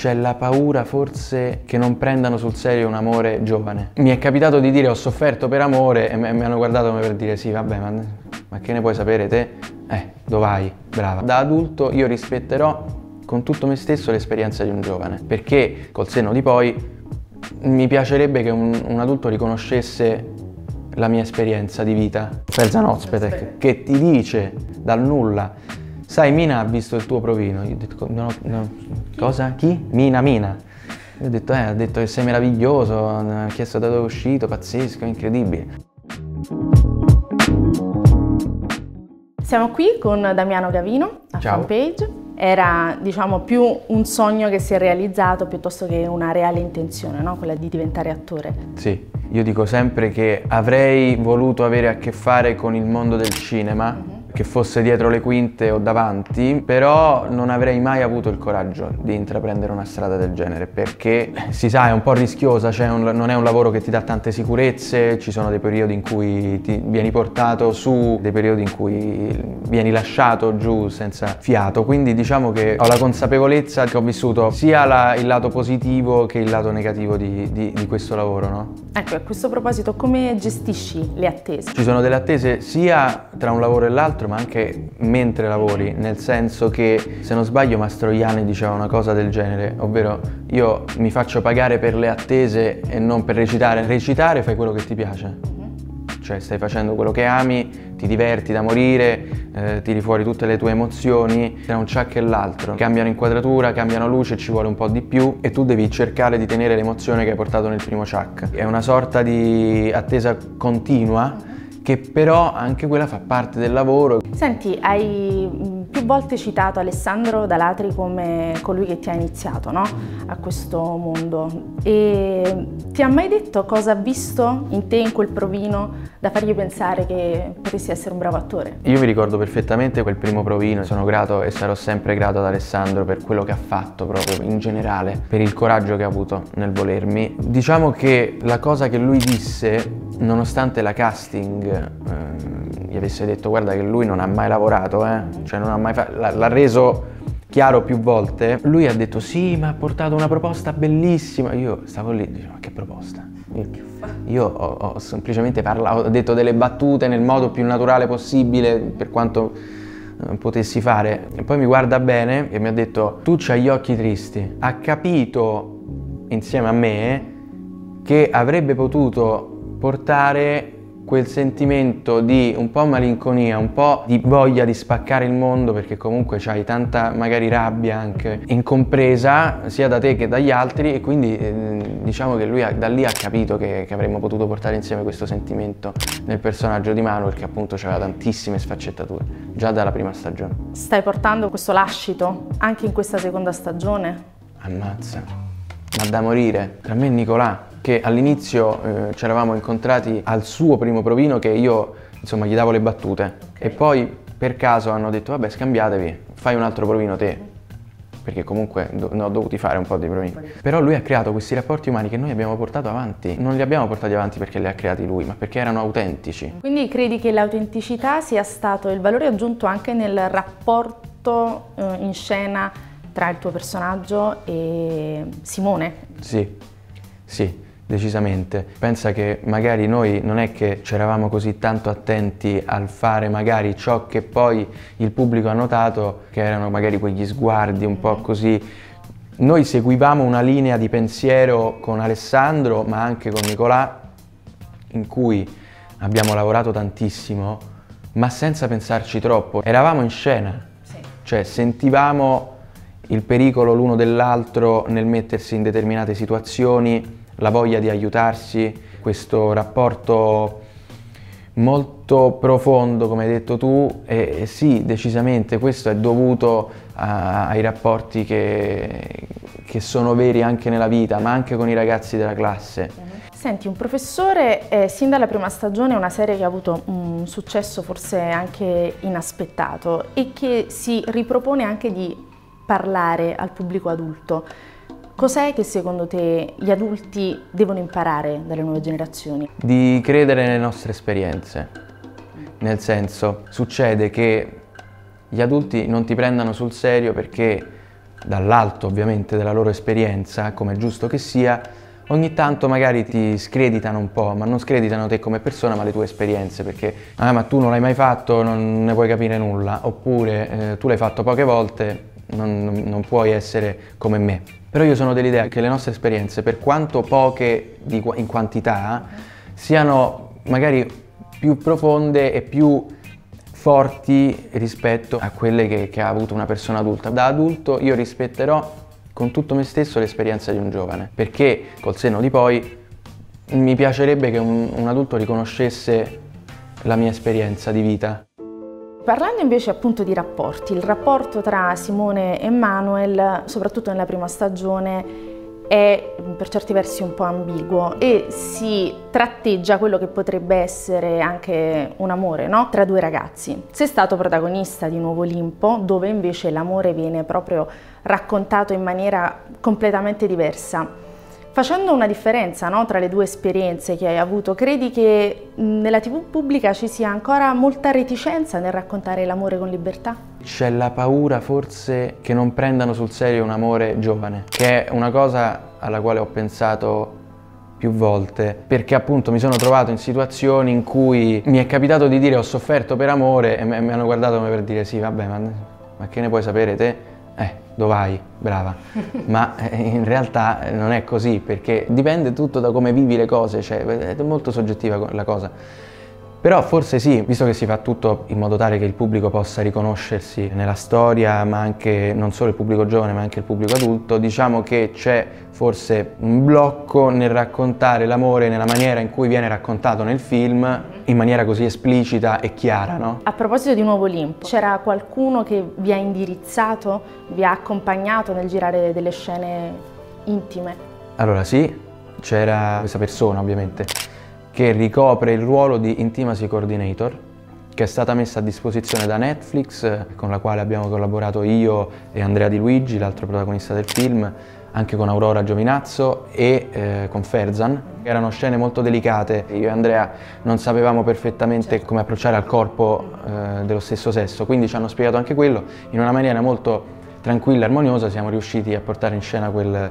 c'è la paura forse che non prendano sul serio un amore giovane. Mi è capitato di dire ho sofferto per amore e mi hanno guardato come per dire sì, vabbè, ma, ma che ne puoi sapere te? Eh, dove vai? Brava. Da adulto io rispetterò con tutto me stesso l'esperienza di un giovane, perché col senno di poi mi piacerebbe che un, un adulto riconoscesse la mia esperienza di vita. Ferzan Ozpetek, che ti dice dal nulla, sai Mina ha visto il tuo provino. Io ho detto, no, no, cosa? Chi? Mina, Mina. Io ho detto, eh, ha detto che sei meraviglioso, ha chiesto da dove è uscito, pazzesco, incredibile. Siamo qui con Damiano Gavino a Ciao. Fanpage. Era diciamo più un sogno che si è realizzato piuttosto che una reale intenzione, no? quella di diventare attore. Sì, io dico sempre che avrei voluto avere a che fare con il mondo del cinema che fosse dietro le quinte o davanti, però non avrei mai avuto il coraggio di intraprendere una strada del genere perché si sa è un po' rischiosa, cioè un, non è un lavoro che ti dà tante sicurezze, ci sono dei periodi in cui ti vieni portato su, dei periodi in cui vieni lasciato giù senza fiato, quindi diciamo che ho la consapevolezza che ho vissuto sia la, il lato positivo che il lato negativo di, di, di questo lavoro, no? Ecco, a questo proposito, come gestisci le attese? Ci sono delle attese sia tra un lavoro e l'altro, ma anche mentre lavori, nel senso che se non sbaglio Mastroianni diceva una cosa del genere, ovvero io mi faccio pagare per le attese e non per recitare. Recitare fai quello che ti piace. Cioè stai facendo quello che ami, ti diverti da morire, eh, tiri fuori tutte le tue emozioni, tra un ciak e l'altro. Cambiano inquadratura, cambiano luce, ci vuole un po' di più e tu devi cercare di tenere l'emozione che hai portato nel primo ciak. È una sorta di attesa continua che però anche quella fa parte del lavoro. Senti, hai più volte citato Alessandro Dalatri come colui che ti ha iniziato no? a questo mondo e ti ha mai detto cosa ha visto in te, in quel provino, da fargli pensare che potessi essere un bravo attore? Io mi ricordo perfettamente quel primo provino, sono grato e sarò sempre grato ad Alessandro per quello che ha fatto proprio in generale, per il coraggio che ha avuto nel volermi. Diciamo che la cosa che lui disse, nonostante la casting eh, gli avesse detto guarda che lui non ha mai lavorato, eh? cioè non ha mai fa- l'ha reso chiaro più volte, lui ha detto sì ma ha portato una proposta bellissima, io stavo lì e dicevo ma che proposta? Io, ho, ho semplicemente parlato, ho detto delle battute nel modo più naturale possibile per quanto eh, potessi fare. E poi mi guarda bene e mi ha detto tu c'hai gli occhi tristi, ha capito insieme a me che avrebbe potuto portare quel sentimento di un po' malinconia, un po' di voglia di spaccare il mondo perché comunque c'hai tanta magari rabbia anche incompresa sia da te che dagli altri e quindi eh, diciamo che lui ha, da lì ha capito che, che, avremmo potuto portare insieme questo sentimento nel personaggio di Manuel che appunto aveva tantissime sfaccettature già dalla prima stagione. Stai portando questo lascito anche in questa seconda stagione? Ammazza, ma da morire. Tra me e Nicolà che all'inizio eh, ci eravamo incontrati al suo primo provino che io insomma gli davo le battute e poi per caso hanno detto vabbè scambiatevi, fai un altro provino te perché comunque do- ne ho dovuti fare un po' di provini. Però lui ha creato questi rapporti umani che noi abbiamo portato avanti. Non li abbiamo portati avanti perché li ha creati lui, ma perché erano autentici. Quindi credi che l'autenticità sia stato il valore aggiunto anche nel rapporto eh, in scena tra il tuo personaggio e Simone? Sì, sì decisamente. Pensa che magari noi non è che c'eravamo così tanto attenti al fare magari ciò che poi il pubblico ha notato, che erano magari quegli sguardi un po' così. Noi seguivamo una linea di pensiero con Alessandro, ma anche con Nicolà, in cui abbiamo lavorato tantissimo, ma senza pensarci troppo. Eravamo in scena, sì. cioè sentivamo il pericolo l'uno dell'altro nel mettersi in determinate situazioni la voglia di aiutarsi, questo rapporto molto profondo, come hai detto tu, e, sì, decisamente questo è dovuto a, ai rapporti che, che, sono veri anche nella vita, ma anche con i ragazzi della classe. Senti, un professore, eh, sin dalla prima stagione è una serie che ha avuto un successo forse anche inaspettato e che si ripropone anche di parlare al pubblico adulto. Cos'è che secondo te gli adulti devono imparare dalle nuove generazioni? Di credere nelle nostre esperienze. Nel senso, succede che gli adulti non ti prendano sul serio perché dall'alto ovviamente della loro esperienza, come è giusto che sia, ogni tanto magari ti screditano un po', ma non screditano te come persona, ma le tue esperienze, perché ah, ma tu non l'hai mai fatto, non ne puoi capire nulla, oppure eh, tu l'hai fatto poche volte, non, non, puoi essere come me. Però io sono dell'idea che le nostre esperienze, per quanto poche di, in quantità, siano magari più profonde e più forti rispetto a quelle che, che ha avuto una persona adulta. Da adulto io rispetterò con tutto me stesso l'esperienza di un giovane, perché col senno di poi mi piacerebbe che un, un adulto riconoscesse la mia esperienza di vita. Parlando invece appunto di rapporti, il rapporto tra Simone e Manuel, soprattutto nella prima stagione, è per certi versi un po' ambiguo e si tratteggia quello che potrebbe essere anche un amore no? tra due ragazzi. Sei stato protagonista di Nuovo Olimpo, dove invece l'amore viene proprio raccontato in maniera completamente diversa. Facendo una differenza no, tra le due esperienze che hai avuto, credi che nella TV pubblica ci sia ancora molta reticenza nel raccontare l'amore con libertà? C'è la paura forse che non prendano sul serio un amore giovane, che è una cosa alla quale ho pensato più volte, perché appunto mi sono trovato in situazioni in cui mi è capitato di dire ho sofferto per amore e mi hanno guardato come per dire sì vabbè ma, ma che ne puoi sapere te? Eh, dove vai? Brava. Ma eh, in realtà eh, non è così perché dipende tutto da come vivi le cose, cioè è molto soggettiva la cosa. Però forse sì, visto che si fa tutto in modo tale che il pubblico possa riconoscersi nella storia, ma anche non solo il pubblico giovane, ma anche il pubblico adulto, diciamo che c'è forse un blocco nel raccontare l'amore nella maniera in cui viene raccontato nel film, in maniera così esplicita e chiara, no? A proposito di Nuovo Olimpo, c'era qualcuno che vi ha indirizzato, vi ha accompagnato nel girare delle scene intime? Allora sì, c'era questa persona ovviamente che ricopre il ruolo di Intimacy Coordinator, che è stata messa a disposizione da Netflix, con la quale abbiamo collaborato io e Andrea Di Luigi, l'altro protagonista del film, anche con Aurora Giovinazzo e eh, con Ferzan. Erano scene molto delicate, io e Andrea non sapevamo perfettamente certo. come approcciare al corpo eh, dello stesso sesso, quindi ci hanno spiegato anche quello in una maniera molto tranquilla e armoniosa, siamo riusciti a portare in scena quel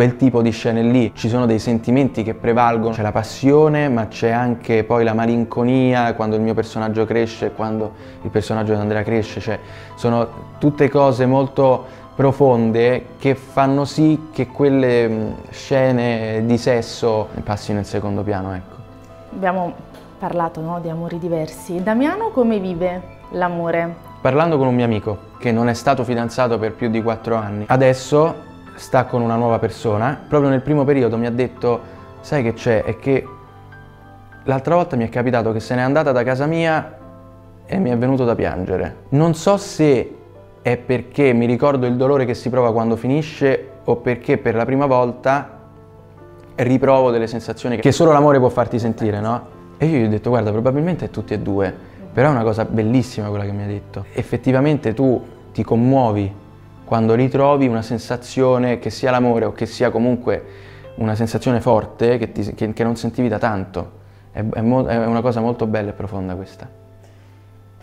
quel tipo di scene lì. Ci sono dei sentimenti che prevalgono, c'è la passione, ma c'è anche poi la malinconia quando il mio personaggio cresce, quando il personaggio di Andrea cresce, cioè sono tutte cose molto profonde che fanno sì che quelle scene di sesso passino in secondo piano, ecco. Abbiamo parlato no, di amori diversi. Damiano come vive l'amore? Parlando con un mio amico che non è stato fidanzato per più di quattro anni, adesso sta con una nuova persona, proprio nel primo periodo mi ha detto, sai che c'è, è che l'altra volta mi è capitato che se n'è andata da casa mia e mi è venuto da piangere. Non so se è perché mi ricordo il dolore che si prova quando finisce o perché per la prima volta riprovo delle sensazioni che solo l'amore può farti sentire, no? E io gli ho detto, guarda, probabilmente è tutti e due, però è una cosa bellissima quella che mi ha detto. Effettivamente tu ti commuovi quando ritrovi una sensazione che sia l'amore o che sia comunque una sensazione forte che, ti, che, che non sentivi da tanto. È, è, mo, è, una cosa molto bella e profonda questa.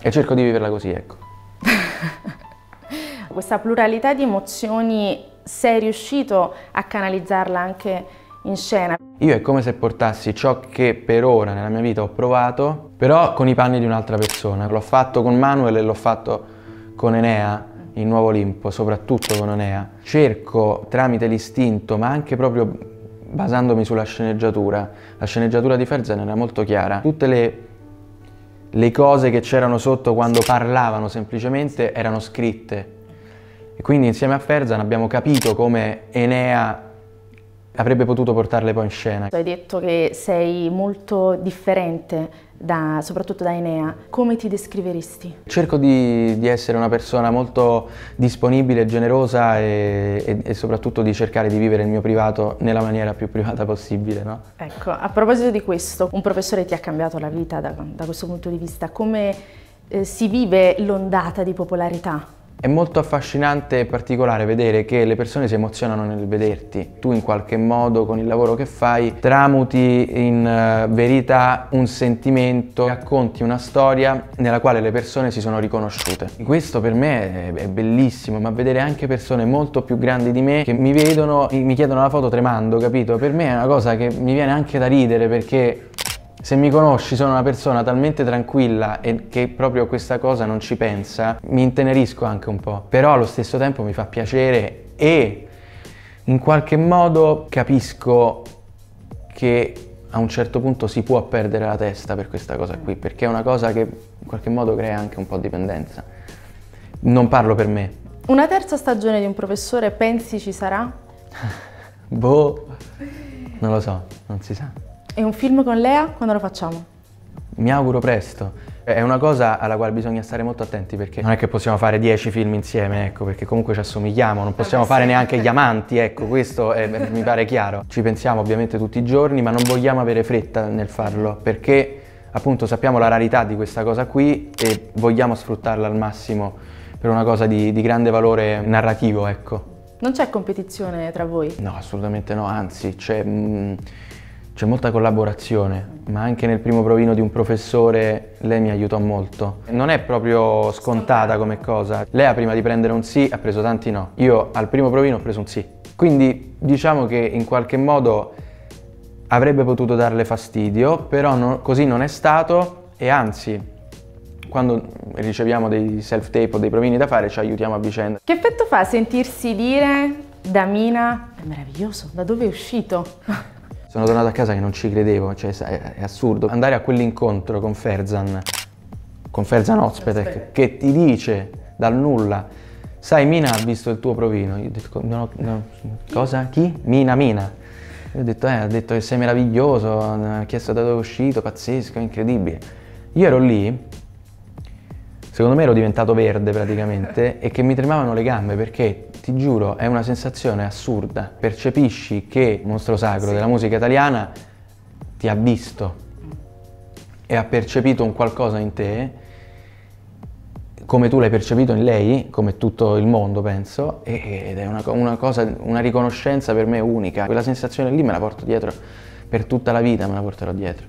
E cerco di viverla così, ecco. Questa pluralità di emozioni sei riuscito a canalizzarla anche in scena? Io è come se portassi ciò che per ora nella mia vita ho provato, però con i panni di un'altra persona. L'ho fatto con Manuel e l'ho fatto con Enea il nuovo Olimpo, soprattutto con Onea, cerco tramite l'istinto, ma anche proprio basandomi sulla sceneggiatura, la sceneggiatura di Ferzen era molto chiara, tutte le, le cose che c'erano sotto quando parlavano semplicemente erano scritte. E quindi insieme a Ferzan abbiamo capito come Enea avrebbe potuto portarle poi in scena. Hai detto che sei molto differente da, soprattutto da Enea. Come ti descriveresti? Cerco di, di essere una persona molto disponibile, generosa e, e, e, soprattutto di cercare di vivere il mio privato nella maniera più privata possibile. No? Ecco, a proposito di questo, un professore ti ha cambiato la vita da, da questo punto di vista. Come eh, si vive l'ondata di popolarità è molto affascinante e particolare vedere che le persone si emozionano nel vederti. Tu in qualche modo con il lavoro che fai tramuti in uh, verità un sentimento, racconti una storia nella quale le persone si sono riconosciute. Questo per me è, bellissimo, ma vedere anche persone molto più grandi di me che mi vedono, mi chiedono la foto tremando, capito? Per me è una cosa che mi viene anche da ridere perché se mi conosci sono una persona talmente tranquilla e che proprio questa cosa non ci pensa, mi intenerisco anche un po', però allo stesso tempo mi fa piacere e in qualche modo capisco che a un certo punto si può perdere la testa per questa cosa qui, perché è una cosa che in qualche modo crea anche un po' di dipendenza. Non parlo per me. Una terza stagione di un professore pensi ci sarà? boh, non lo so, non si sa. E un film con Lea quando lo facciamo? Mi auguro presto. È una cosa alla quale bisogna stare molto attenti perché non è che possiamo fare dieci film insieme, ecco, perché comunque ci assomigliamo, non possiamo Vabbè, fare neanche gli amanti, ecco, questo è, mi pare chiaro. Ci pensiamo ovviamente tutti i giorni, ma non vogliamo avere fretta nel farlo perché appunto sappiamo la rarità di questa cosa qui e vogliamo sfruttarla al massimo per una cosa di, di grande valore narrativo, ecco. Non c'è competizione tra voi? No, assolutamente no, anzi c'è... C'è molta collaborazione, ma anche nel primo provino di un professore lei mi aiutò molto. Non è proprio scontata come cosa. Lei prima di prendere un sì ha preso tanti no. Io al primo provino ho preso un sì. Quindi diciamo che in qualche modo avrebbe potuto darle fastidio, però no, così non è stato e anzi quando riceviamo dei self-tape o dei provini da fare ci aiutiamo a vicenda. Che effetto fa sentirsi dire da Mina è meraviglioso, da dove è uscito? Sono tornato a casa che non ci credevo, cioè è, assurdo. Andare a quell'incontro con Ferzan, con Ferzan Ozpetek, che ti dice dal nulla, sai Mina ha visto il tuo provino. Io ho detto, no, no, cosa? Chi? Mina, Mina. Io ho detto, eh, ha detto che sei meraviglioso, ha chiesto da dove è uscito, pazzesco, incredibile. Io ero lì, secondo me ero diventato verde praticamente, e che mi tremavano le gambe perché ti giuro, è una sensazione assurda. Percepisci che il mostro sacro sì. della musica italiana ti ha visto e ha percepito un qualcosa in te, come tu l'hai percepito in lei, come tutto il mondo penso, ed è una, una cosa, una riconoscenza per me unica. Quella sensazione lì me la porto dietro per tutta la vita, me la porterò dietro.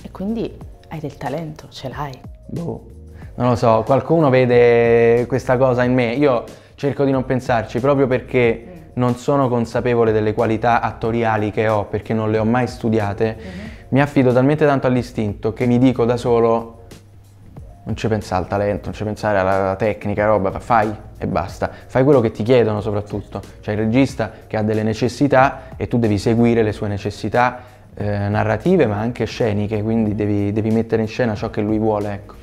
E quindi hai del talento, ce l'hai? Boh, non lo so, qualcuno vede questa cosa in me. Io cerco di non pensarci proprio perché non sono consapevole delle qualità attoriali che ho, perché non le ho mai studiate, uh-huh. mi affido talmente tanto all'istinto che mi dico da solo non ci pensare al talento, non ci pensare alla tecnica, roba, fai e basta. Fai quello che ti chiedono soprattutto. C'è il regista che ha delle necessità e tu devi seguire le sue necessità eh, narrative ma anche sceniche, quindi devi, devi mettere in scena ciò che lui vuole. Ecco.